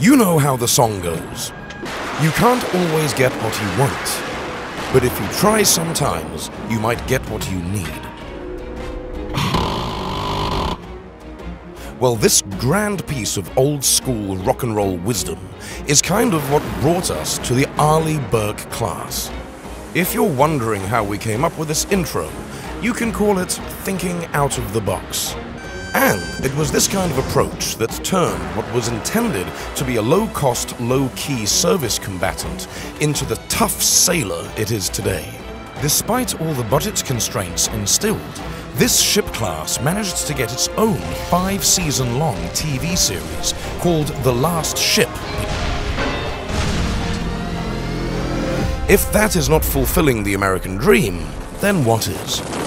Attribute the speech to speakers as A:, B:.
A: You know how the song goes. You can't always get what you want, but if you try sometimes, you might get what you need. Well, this grand piece of old school rock and roll wisdom is kind of what brought us to the Arleigh Burke class. If you're wondering how we came up with this intro, you can call it thinking out of the box. And it was this kind of approach that turned what was intended to be a low cost, low key surface combatant into the tough sailor it is today. Despite all the budget constraints instilled, this ship class managed to get its own five season long TV series called The Last Ship. If that is not fulfilling the American dream, then what is?